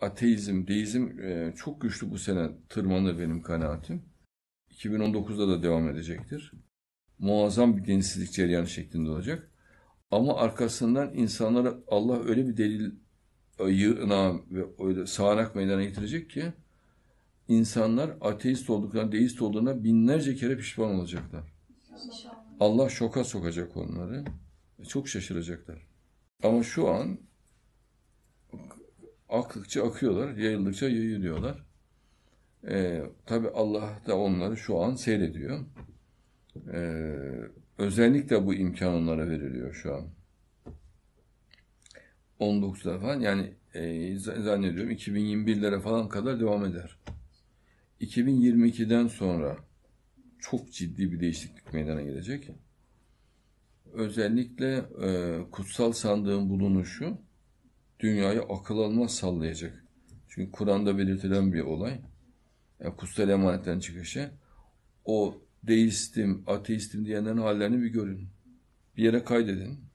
ateizm, deizm e, çok güçlü bu sene tırmanır benim kanaatim. 2019'da da devam edecektir. Muazzam bir dinsizlik cereyanı şeklinde olacak. Ama arkasından insanlara Allah öyle bir delil yığına ve öyle sağanak meydana getirecek ki insanlar ateist olduklarına, deist olduğuna binlerce kere pişman olacaklar. Allah şoka sokacak onları. Çok şaşıracaklar. Ama şu an aktıkça akıyorlar, yayıldıkça yayılıyorlar. Ee, Tabi Allah da onları şu an seyrediyor. Ee, özellikle bu imkan onlara veriliyor şu an. 19'da falan yani e, zannediyorum 2021'lere falan kadar devam eder. 2022'den sonra çok ciddi bir değişiklik meydana gelecek. Özellikle e, kutsal sandığın bulunuşu dünyayı akıl almaz sallayacak. Çünkü Kur'an'da belirtilen bir olay. Yani kutsal emanetten çıkışı. O deistim, ateistim diyenlerin hallerini bir görün. Bir yere kaydedin.